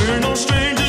We're no strangers.